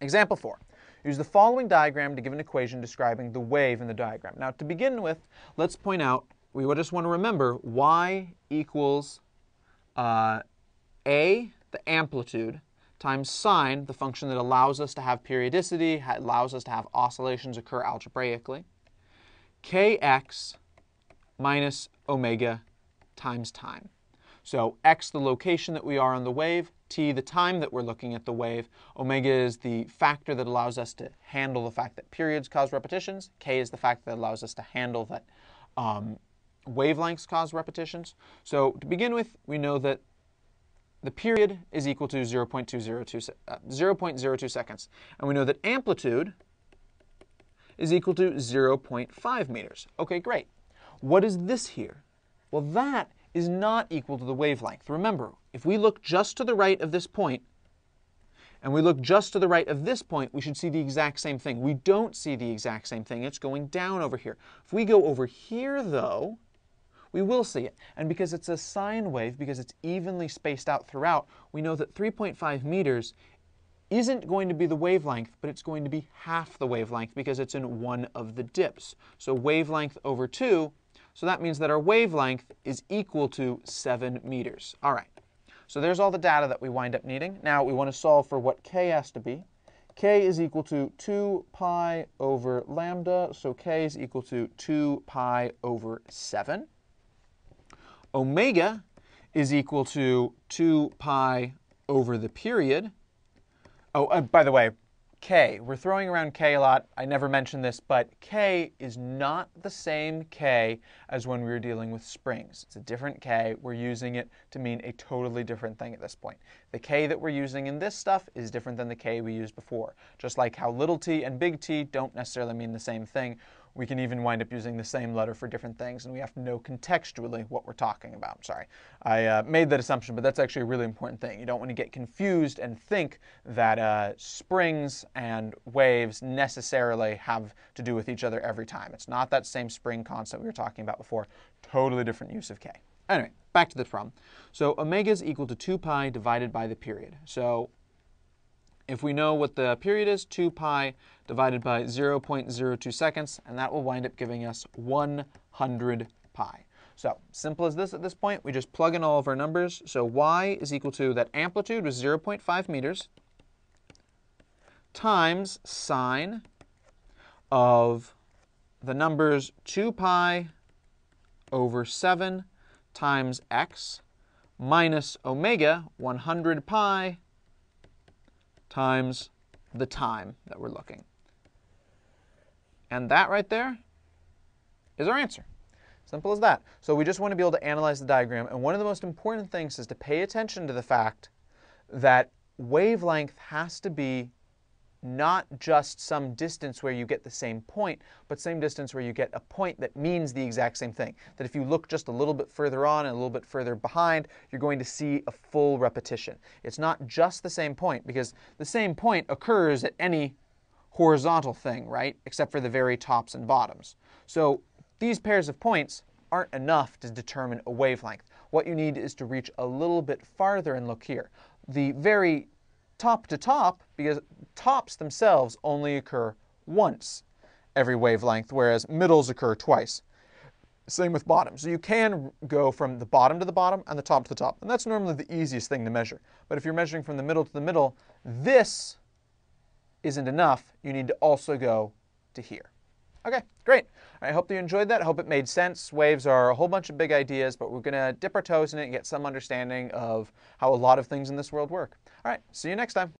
Example 4. Use the following diagram to give an equation describing the wave in the diagram. Now, to begin with, let's point out, we just want to remember y equals uh, a, the amplitude, times sine, the function that allows us to have periodicity, allows us to have oscillations occur algebraically, kx minus omega times time. So x, the location that we are on the wave, t, the time that we're looking at the wave, omega is the factor that allows us to handle the fact that periods cause repetitions, k is the factor that allows us to handle that um, wavelengths cause repetitions. So to begin with, we know that the period is equal to 0.202, uh, 0.02 seconds. And we know that amplitude is equal to 0.5 meters. Okay, great. What is this here? Well, that is not equal to the wavelength. Remember, if we look just to the right of this point, and we look just to the right of this point, we should see the exact same thing. We don't see the exact same thing. It's going down over here. If we go over here, though, we will see it. And because it's a sine wave, because it's evenly spaced out throughout, we know that 3.5 meters isn't going to be the wavelength, but it's going to be half the wavelength because it's in one of the dips. So wavelength over 2 so that means that our wavelength is equal to 7 meters. All right, so there's all the data that we wind up needing. Now we want to solve for what k has to be. k is equal to 2 pi over lambda, so k is equal to 2 pi over 7. Omega is equal to 2 pi over the period. Oh, uh, by the way, K. We're throwing around K a lot. I never mentioned this, but K is not the same K as when we were dealing with springs. It's a different K. We're using it to mean a totally different thing at this point. The K that we're using in this stuff is different than the K we used before. Just like how little t and big T don't necessarily mean the same thing, we can even wind up using the same letter for different things, and we have to know contextually what we're talking about. Sorry, I uh, made that assumption, but that's actually a really important thing. You don't want to get confused and think that uh, springs and waves necessarily have to do with each other every time. It's not that same spring constant we were talking about before. Totally different use of k. Anyway, back to this problem. So omega is equal to 2 pi divided by the period. So if we know what the period is, 2 pi divided by 0.02 seconds, and that will wind up giving us 100 pi. So simple as this at this point, we just plug in all of our numbers. So y is equal to, that amplitude was 0.5 meters, times sine of the numbers 2 pi over 7 times x minus omega, 100 pi times the time that we're looking. And that right there is our answer. Simple as that. So we just want to be able to analyze the diagram. And one of the most important things is to pay attention to the fact that wavelength has to be not just some distance where you get the same point, but same distance where you get a point that means the exact same thing. That if you look just a little bit further on and a little bit further behind, you're going to see a full repetition. It's not just the same point, because the same point occurs at any horizontal thing, right? Except for the very tops and bottoms. So these pairs of points aren't enough to determine a wavelength. What you need is to reach a little bit farther and look here. The very top to top because tops themselves only occur once every wavelength, whereas middles occur twice. Same with bottom. So you can go from the bottom to the bottom and the top to the top. And that's normally the easiest thing to measure. But if you're measuring from the middle to the middle, this isn't enough. You need to also go to here. Okay, great. I hope you enjoyed that. I hope it made sense. Waves are a whole bunch of big ideas, but we're going to dip our toes in it and get some understanding of how a lot of things in this world work. All right, see you next time.